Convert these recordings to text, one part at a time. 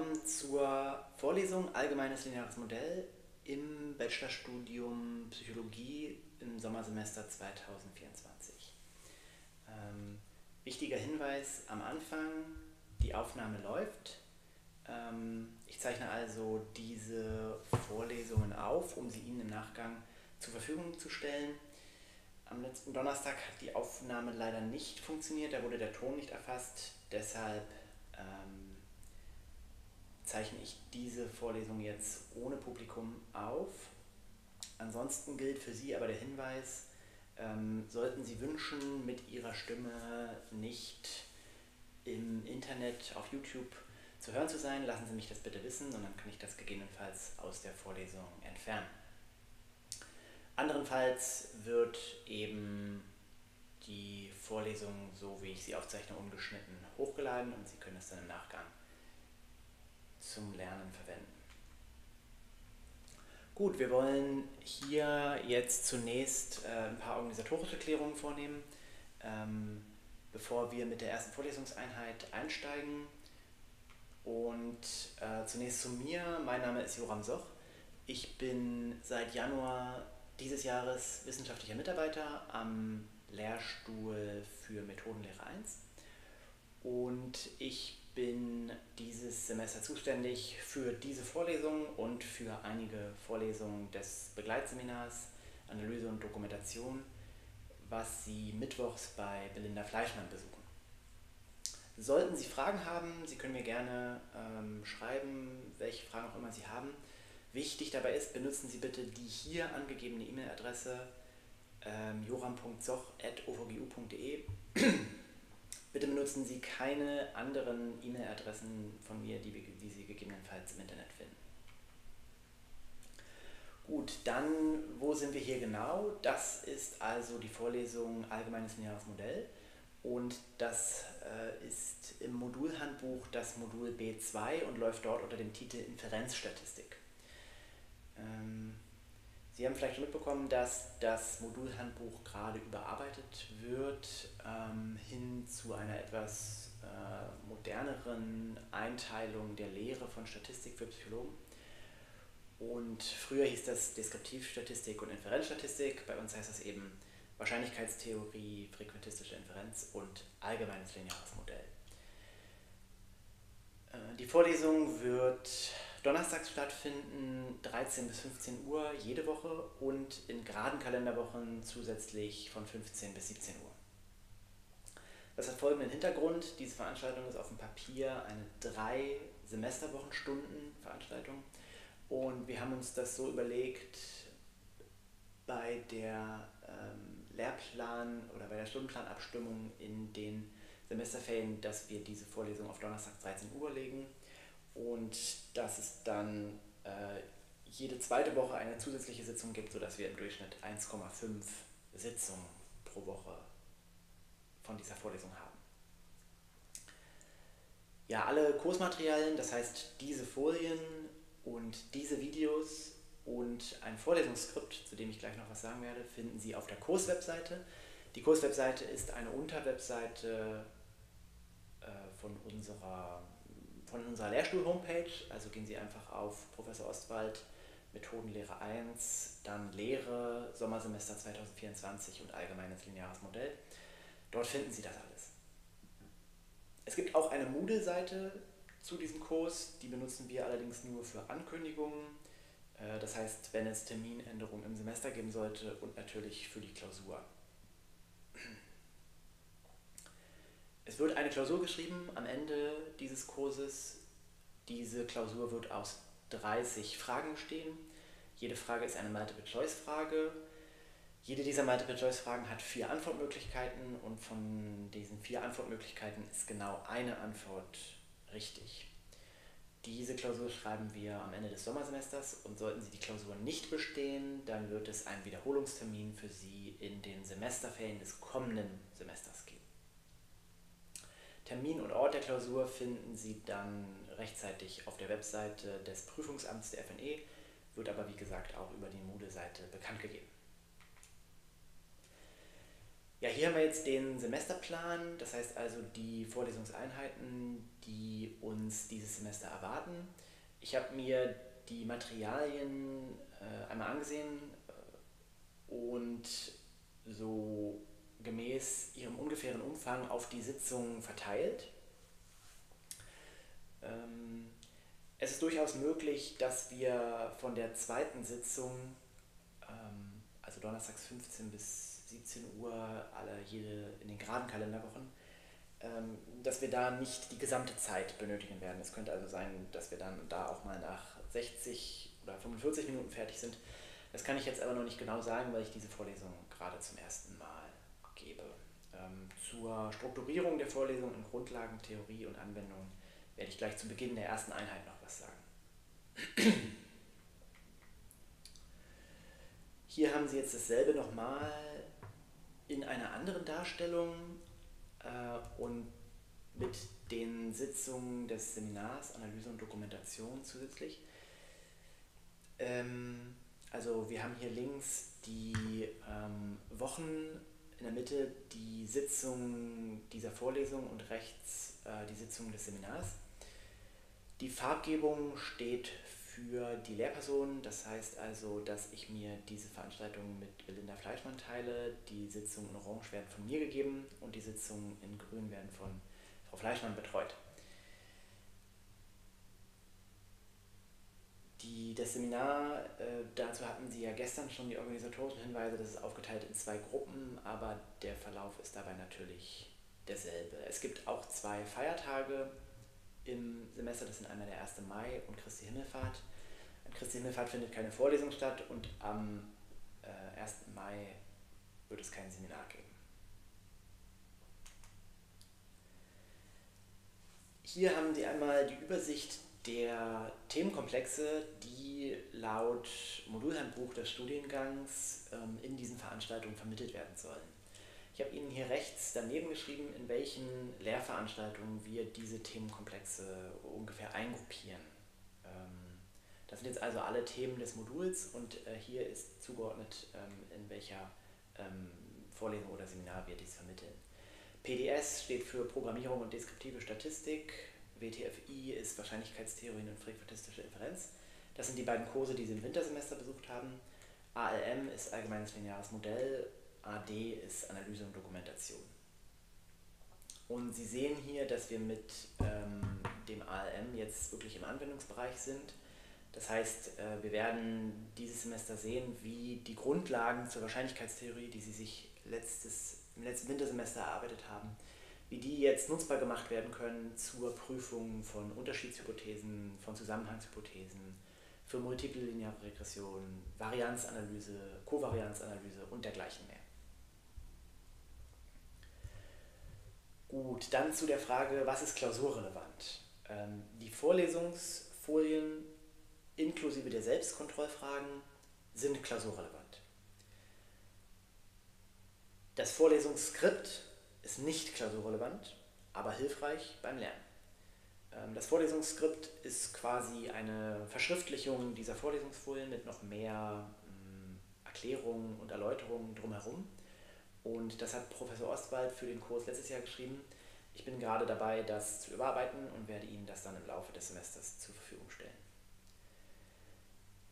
willkommen zur Vorlesung Allgemeines lineares Modell im Bachelorstudium Psychologie im Sommersemester 2024. Ähm, wichtiger Hinweis am Anfang, die Aufnahme läuft. Ähm, ich zeichne also diese Vorlesungen auf, um sie Ihnen im Nachgang zur Verfügung zu stellen. Am letzten Donnerstag hat die Aufnahme leider nicht funktioniert, da wurde der Ton nicht erfasst. Deshalb ähm, zeichne ich diese Vorlesung jetzt ohne Publikum auf. Ansonsten gilt für Sie aber der Hinweis, ähm, sollten Sie wünschen, mit Ihrer Stimme nicht im Internet auf YouTube zu hören zu sein, lassen Sie mich das bitte wissen und dann kann ich das gegebenenfalls aus der Vorlesung entfernen. Anderenfalls wird eben die Vorlesung, so wie ich sie aufzeichne, ungeschnitten hochgeladen und Sie können es dann im Nachgang zum Lernen verwenden. Gut, wir wollen hier jetzt zunächst äh, ein paar organisatorische Klärungen vornehmen, ähm, bevor wir mit der ersten Vorlesungseinheit einsteigen. Und äh, zunächst zu mir. Mein Name ist Joram Soch. Ich bin seit Januar dieses Jahres wissenschaftlicher Mitarbeiter am Lehrstuhl für Methodenlehre 1. Und ich bin dieses Semester zuständig für diese Vorlesung und für einige Vorlesungen des Begleitseminars Analyse und Dokumentation, was Sie mittwochs bei Belinda Fleischmann besuchen. Sollten Sie Fragen haben, Sie können mir gerne ähm, schreiben, welche Fragen auch immer Sie haben. Wichtig dabei ist, benutzen Sie bitte die hier angegebene E-Mail-Adresse ähm, joram.soch.ovgu.de Bitte benutzen Sie keine anderen E-Mail-Adressen von mir, die, die Sie gegebenenfalls im Internet finden. Gut, dann, wo sind wir hier genau? Das ist also die Vorlesung Allgemeines lineares Modell und das äh, ist im Modulhandbuch das Modul B2 und läuft dort unter dem Titel Inferenzstatistik. Ähm, Sie haben vielleicht schon mitbekommen, dass das Modulhandbuch gerade überarbeitet wird ähm, hin zu einer etwas äh, moderneren Einteilung der Lehre von Statistik für Psychologen. Und früher hieß das Deskriptivstatistik und Inferenzstatistik. Bei uns heißt das eben Wahrscheinlichkeitstheorie, frequentistische Inferenz und allgemeines lineares Modell. Äh, die Vorlesung wird donnerstags stattfinden, 13 bis 15 Uhr jede Woche und in geraden Kalenderwochen zusätzlich von 15 bis 17 Uhr. Das hat folgenden Hintergrund. Diese Veranstaltung ist auf dem Papier eine drei Semesterwochenstunden Veranstaltung und wir haben uns das so überlegt, bei der ähm, Lehrplan- oder bei der Stundenplanabstimmung in den Semesterferien, dass wir diese Vorlesung auf Donnerstag 13 Uhr legen und dass es dann äh, jede zweite Woche eine zusätzliche Sitzung gibt, sodass wir im Durchschnitt 1,5 Sitzungen pro Woche von dieser Vorlesung haben. Ja, alle Kursmaterialien, das heißt diese Folien und diese Videos und ein Vorlesungsskript, zu dem ich gleich noch was sagen werde, finden Sie auf der Kurswebseite. Die Kurswebseite ist eine Unterwebseite äh, von unserer unserer Lehrstuhl-Homepage. Also gehen Sie einfach auf Professor Ostwald, Methodenlehre 1, dann Lehre, Sommersemester 2024 und allgemeines lineares Modell. Dort finden Sie das alles. Es gibt auch eine Moodle-Seite zu diesem Kurs, die benutzen wir allerdings nur für Ankündigungen. Äh, das heißt, wenn es Terminänderungen im Semester geben sollte und natürlich für die Klausur. Es wird eine Klausur geschrieben am Ende dieses Kurses. Diese Klausur wird aus 30 Fragen bestehen. Jede Frage ist eine Multiple-Choice-Frage. Jede dieser Multiple-Choice-Fragen hat vier Antwortmöglichkeiten und von diesen vier Antwortmöglichkeiten ist genau eine Antwort richtig. Diese Klausur schreiben wir am Ende des Sommersemesters und sollten Sie die Klausur nicht bestehen, dann wird es einen Wiederholungstermin für Sie in den Semesterferien des kommenden Semesters geben. Termin und Ort der Klausur finden Sie dann rechtzeitig auf der Webseite des Prüfungsamts der FNE, wird aber wie gesagt auch über die Moodle-Seite bekannt gegeben. Ja, hier haben wir jetzt den Semesterplan, das heißt also die Vorlesungseinheiten, die uns dieses Semester erwarten. Ich habe mir die Materialien äh, einmal angesehen äh, und so gemäß ihrem ungefähren Umfang auf die Sitzung verteilt. Ähm, es ist durchaus möglich, dass wir von der zweiten Sitzung, ähm, also donnerstags 15 bis 17 Uhr, alle jede in den geraden Kalenderwochen, ähm, dass wir da nicht die gesamte Zeit benötigen werden. Es könnte also sein, dass wir dann da auch mal nach 60 oder 45 Minuten fertig sind. Das kann ich jetzt aber noch nicht genau sagen, weil ich diese Vorlesung gerade zum ersten Mal gebe. Ähm, zur Strukturierung der Vorlesung in Grundlagen, Theorie und Anwendung werde ich gleich zu Beginn der ersten Einheit noch was sagen. Hier haben Sie jetzt dasselbe nochmal in einer anderen Darstellung äh, und mit den Sitzungen des Seminars Analyse und Dokumentation zusätzlich. Ähm, also wir haben hier links die ähm, Wochen, in der Mitte die Sitzung dieser Vorlesung und rechts äh, die Sitzung des Seminars. Die Farbgebung steht für die Lehrpersonen, das heißt also, dass ich mir diese Veranstaltung mit Belinda Fleischmann teile. Die Sitzungen in Orange werden von mir gegeben und die Sitzungen in Grün werden von Frau Fleischmann betreut. Die, das Seminar, äh, dazu hatten Sie ja gestern schon die organisatorischen Hinweise, das ist aufgeteilt in zwei Gruppen, aber der Verlauf ist dabei natürlich derselbe. Es gibt auch zwei Feiertage, im Semester, das sind einmal der 1. Mai und Christi Himmelfahrt. An Christi Himmelfahrt findet keine Vorlesung statt und am äh, 1. Mai wird es kein Seminar geben. Hier haben Sie einmal die Übersicht der Themenkomplexe, die laut Modulhandbuch des Studiengangs ähm, in diesen Veranstaltungen vermittelt werden sollen. Ich habe Ihnen hier rechts daneben geschrieben, in welchen Lehrveranstaltungen wir diese Themenkomplexe ungefähr eingruppieren. Ähm, das sind jetzt also alle Themen des Moduls und äh, hier ist zugeordnet, ähm, in welcher ähm, Vorlesung oder Seminar wir dies vermitteln. PDS steht für Programmierung und deskriptive Statistik, WTFI ist Wahrscheinlichkeitstheorien und frequentistische Inferenz. Das sind die beiden Kurse, die Sie im Wintersemester besucht haben. ALM ist allgemeines lineares Modell AD ist Analyse und Dokumentation. Und Sie sehen hier, dass wir mit ähm, dem ALM jetzt wirklich im Anwendungsbereich sind. Das heißt, äh, wir werden dieses Semester sehen, wie die Grundlagen zur Wahrscheinlichkeitstheorie, die Sie sich letztes, im letzten Wintersemester erarbeitet haben, wie die jetzt nutzbar gemacht werden können zur Prüfung von Unterschiedshypothesen, von Zusammenhangshypothesen, für multiple lineare Regression, Varianzanalyse, Kovarianzanalyse und dergleichen mehr. Gut, dann zu der Frage, was ist klausurrelevant? Ähm, die Vorlesungsfolien inklusive der Selbstkontrollfragen sind klausurrelevant. Das Vorlesungsskript ist nicht klausurrelevant, aber hilfreich beim Lernen. Ähm, das Vorlesungsskript ist quasi eine Verschriftlichung dieser Vorlesungsfolien mit noch mehr ähm, Erklärungen und Erläuterungen drumherum. Und das hat Professor Ostwald für den Kurs letztes Jahr geschrieben. Ich bin gerade dabei, das zu überarbeiten und werde Ihnen das dann im Laufe des Semesters zur Verfügung stellen.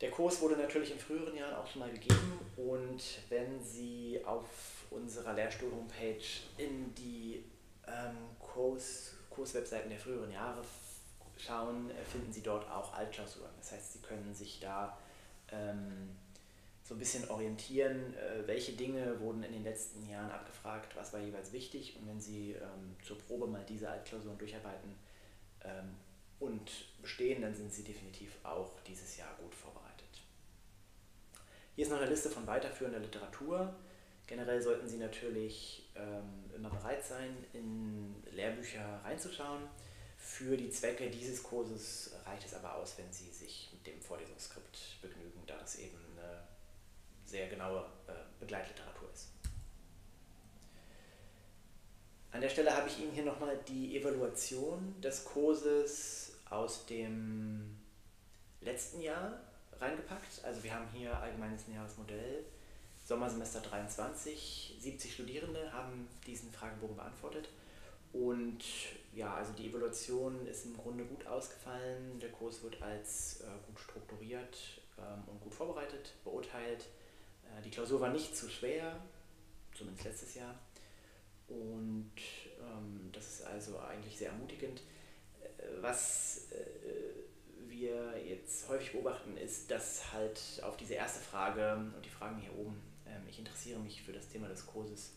Der Kurs wurde natürlich in früheren Jahren auch schon mal gegeben und wenn Sie auf unserer Lehrstuhl-Homepage in die ähm, Kurs, Kurswebseiten der früheren Jahre schauen, äh, finden Sie dort auch Altklausuren. Das heißt, Sie können sich da ähm, so ein bisschen orientieren, äh, welche Dinge wurden in den letzten Jahren abgefragt, was war jeweils wichtig und wenn Sie ähm, zur Probe mal diese Altklausuren durcharbeiten ähm, und bestehen, dann sind Sie definitiv auch dieses Jahr gut vorbereitet. Hier ist noch eine Liste von weiterführender Literatur. Generell sollten Sie natürlich ähm, immer bereit sein, in Lehrbücher reinzuschauen. Für die Zwecke dieses Kurses reicht es aber aus, wenn Sie sich mit dem Vorlesungsskript begnügen, da das eben eine sehr genaue äh, Begleitliteratur ist. An der Stelle habe ich Ihnen hier nochmal die Evaluation des Kurses aus dem letzten Jahr reingepackt. Also wir haben hier allgemeines Modell, Sommersemester 23. 70 Studierende haben diesen Fragebogen beantwortet. Und ja, also die Evaluation ist im Grunde gut ausgefallen. Der Kurs wird als äh, gut strukturiert ähm, und gut vorbereitet beurteilt. Äh, die Klausur war nicht zu schwer, zumindest letztes Jahr. Und ähm, das ist also eigentlich sehr ermutigend. Äh, was äh, wir jetzt häufig beobachten, ist, dass halt auf diese erste Frage und die Fragen hier oben, ähm, ich interessiere mich für das Thema des Kurses,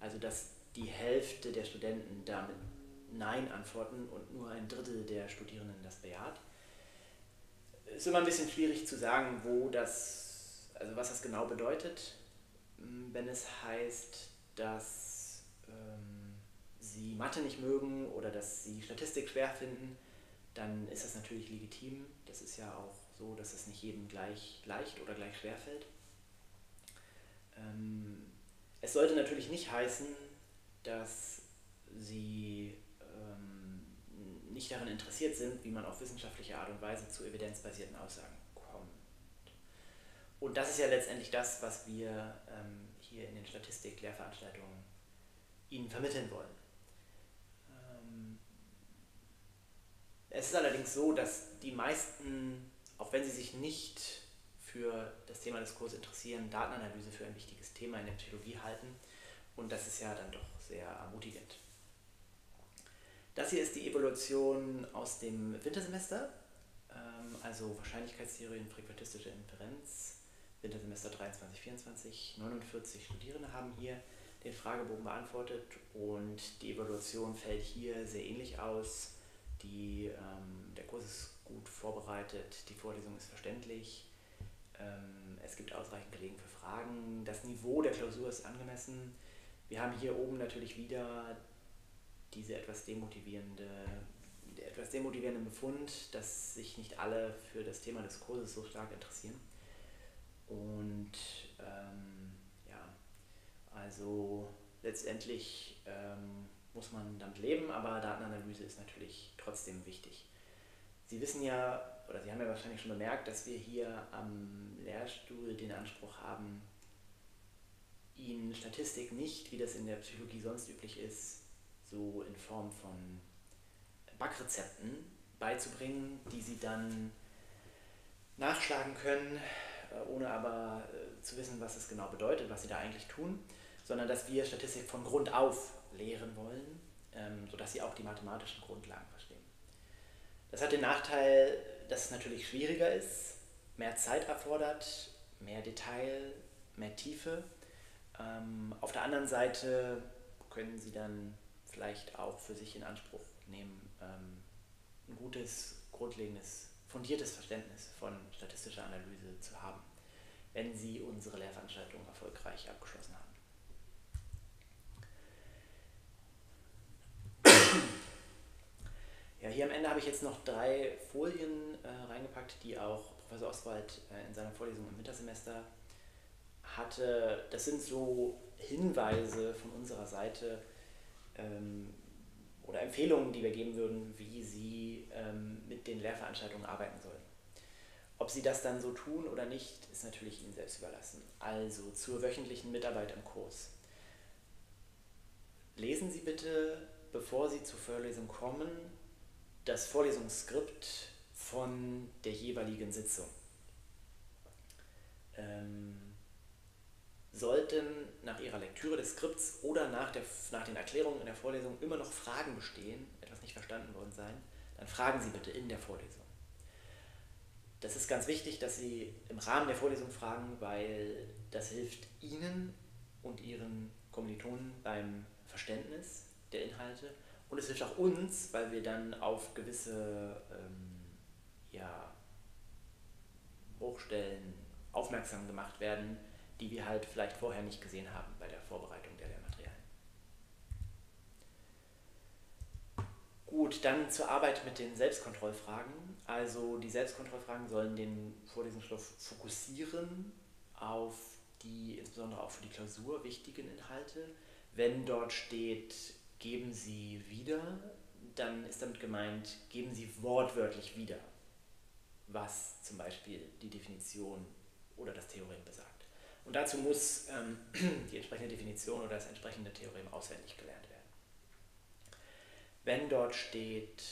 also dass die Hälfte der Studenten damit Nein antworten und nur ein Drittel der Studierenden das bejaht. Es ist immer ein bisschen schwierig zu sagen, wo das, also was das genau bedeutet, wenn es heißt, dass ähm, sie Mathe nicht mögen oder dass sie Statistik schwer finden, dann ist das natürlich legitim. Das ist ja auch so, dass es nicht jedem gleich leicht oder gleich schwer fällt. Ähm, es sollte natürlich nicht heißen, dass sie ähm, nicht daran interessiert sind, wie man auf wissenschaftliche Art und Weise zu evidenzbasierten Aussagen. Und das ist ja letztendlich das, was wir ähm, hier in den Statistik-Lehrveranstaltungen Ihnen vermitteln wollen. Ähm, es ist allerdings so, dass die meisten, auch wenn sie sich nicht für das Thema des Kurses interessieren, Datenanalyse für ein wichtiges Thema in der Psychologie halten. Und das ist ja dann doch sehr ermutigend. Das hier ist die Evolution aus dem Wintersemester, ähm, also Wahrscheinlichkeitstheorie und frequentistische Inferenz, Wintersemester 23, 24. 49 Studierende haben hier den Fragebogen beantwortet und die Evaluation fällt hier sehr ähnlich aus. Die, ähm, der Kurs ist gut vorbereitet, die Vorlesung ist verständlich, ähm, es gibt ausreichend Gelegenheit für Fragen, das Niveau der Klausur ist angemessen. Wir haben hier oben natürlich wieder diese etwas demotivierende, etwas demotivierenden Befund, dass sich nicht alle für das Thema des Kurses so stark interessieren. Und ähm, ja, also letztendlich ähm, muss man damit leben, aber Datenanalyse ist natürlich trotzdem wichtig. Sie wissen ja, oder Sie haben ja wahrscheinlich schon bemerkt, dass wir hier am Lehrstuhl den Anspruch haben, Ihnen Statistik nicht, wie das in der Psychologie sonst üblich ist, so in Form von Backrezepten beizubringen, die Sie dann nachschlagen können, ohne aber äh, zu wissen, was es genau bedeutet, was Sie da eigentlich tun, sondern dass wir Statistik von Grund auf lehren wollen, ähm, sodass Sie auch die mathematischen Grundlagen verstehen. Das hat den Nachteil, dass es natürlich schwieriger ist, mehr Zeit erfordert, mehr Detail, mehr Tiefe ähm, auf der anderen Seite können Sie dann vielleicht auch für sich in Anspruch nehmen, ähm, ein gutes, grundlegendes, fundiertes Verständnis von statistischer Analyse zu haben, wenn Sie unsere Lehrveranstaltung erfolgreich abgeschlossen haben. Ja, hier am Ende habe ich jetzt noch drei Folien äh, reingepackt, die auch Professor Oswald äh, in seiner Vorlesung im Wintersemester hatte, das sind so Hinweise von unserer Seite ähm, oder Empfehlungen, die wir geben würden, wie Sie ähm, mit den Lehrveranstaltungen arbeiten sollen. Ob Sie das dann so tun oder nicht, ist natürlich Ihnen selbst überlassen. Also zur wöchentlichen Mitarbeit im Kurs. Lesen Sie bitte, bevor Sie zur Vorlesung kommen, das Vorlesungsskript von der jeweiligen Sitzung. Ähm, sollten nach Ihrer Lektüre des Skripts oder nach, der, nach den Erklärungen in der Vorlesung immer noch Fragen bestehen, etwas nicht verstanden worden sein, dann fragen Sie bitte in der Vorlesung. Das ist ganz wichtig, dass Sie im Rahmen der Vorlesung fragen, weil das hilft Ihnen und Ihren Kommilitonen beim Verständnis der Inhalte und es hilft auch uns, weil wir dann auf gewisse ähm, ja, Hochstellen aufmerksam gemacht werden, die wir halt vielleicht vorher nicht gesehen haben bei der Vorbereitung der Lehrmaterialien. Gut, dann zur Arbeit mit den Selbstkontrollfragen. Also die Selbstkontrollfragen sollen den Vorlesungsstoff fokussieren auf die insbesondere auch für die Klausur wichtigen Inhalte. Wenn dort steht, geben Sie wieder, dann ist damit gemeint, geben Sie wortwörtlich wieder, was zum Beispiel die Definition oder das Theorem besagt. Und dazu muss ähm, die entsprechende Definition oder das entsprechende Theorem auswendig gelernt werden. Wenn dort steht,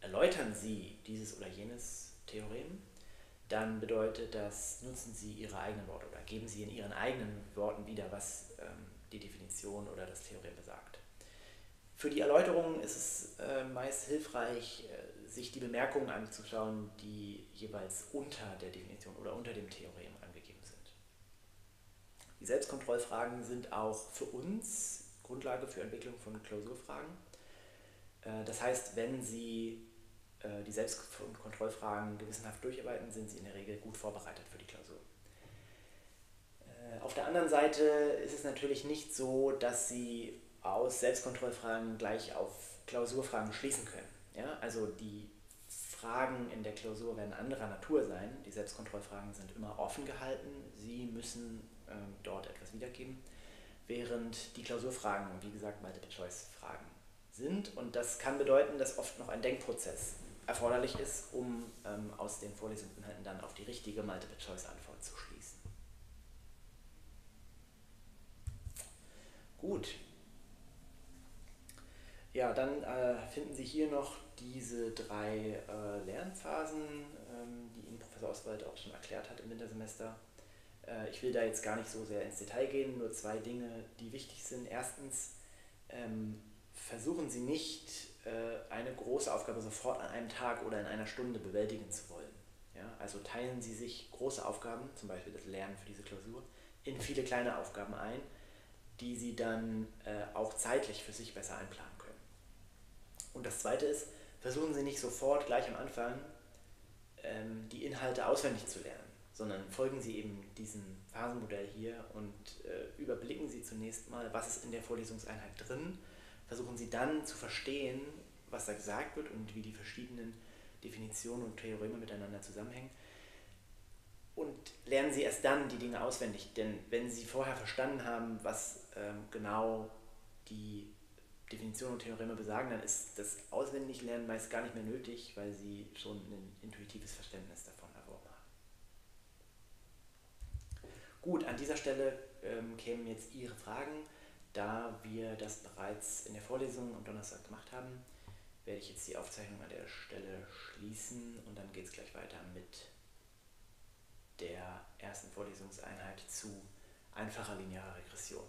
erläutern Sie dieses oder jenes Theorem, dann bedeutet das, nutzen Sie Ihre eigenen Worte oder geben Sie in Ihren eigenen Worten wieder, was ähm, die Definition oder das Theorem besagt. Für die Erläuterung ist es äh, meist hilfreich, äh, sich die Bemerkungen anzuschauen, die jeweils unter der Definition oder unter dem Theorem. Die Selbstkontrollfragen sind auch für uns Grundlage für Entwicklung von Klausurfragen. Äh, das heißt, wenn Sie äh, die Selbstkontrollfragen gewissenhaft durcharbeiten, sind Sie in der Regel gut vorbereitet für die Klausur. Äh, auf der anderen Seite ist es natürlich nicht so, dass Sie aus Selbstkontrollfragen gleich auf Klausurfragen schließen können. Ja? Also die Fragen in der Klausur werden anderer Natur sein. Die Selbstkontrollfragen sind immer offen gehalten. Sie müssen dort etwas wiedergeben, während die Klausurfragen, wie gesagt, Multiple-Choice-Fragen sind. Und das kann bedeuten, dass oft noch ein Denkprozess erforderlich ist, um ähm, aus den Vorlesungsinhalten dann auf die richtige Multiple-Choice-Antwort zu schließen. Gut. Ja, dann äh, finden Sie hier noch diese drei äh, Lernphasen, ähm, die Ihnen Professor Oswald auch schon erklärt hat im Wintersemester. Äh, ich will da jetzt gar nicht so sehr ins Detail gehen, nur zwei Dinge, die wichtig sind. Erstens, ähm, versuchen Sie nicht, äh, eine große Aufgabe sofort an einem Tag oder in einer Stunde bewältigen zu wollen. Ja? Also teilen Sie sich große Aufgaben, zum Beispiel das Lernen für diese Klausur, in viele kleine Aufgaben ein, die Sie dann äh, auch zeitlich für sich besser einplanen können. Und das Zweite ist, versuchen Sie nicht sofort gleich am Anfang ähm, die Inhalte auswendig zu lernen, sondern folgen Sie eben diesem Phasenmodell hier und äh, überblicken Sie zunächst mal, was ist in der Vorlesungseinheit drin, versuchen Sie dann zu verstehen, was da gesagt wird und wie die verschiedenen Definitionen und Theoreme miteinander zusammenhängen. Und lernen Sie erst dann die Dinge auswendig, denn wenn Sie vorher verstanden haben, was ähm, genau die Definitionen und Theoreme besagen, dann ist das Auswendiglernen meist gar nicht mehr nötig, weil Sie schon ein intuitives Verständnis davon haben. Gut, an dieser Stelle ähm, kämen jetzt Ihre Fragen. Da wir das bereits in der Vorlesung am Donnerstag gemacht haben, werde ich jetzt die Aufzeichnung an der Stelle schließen und dann geht es gleich weiter mit der ersten Vorlesungseinheit zu einfacher linearer Regression.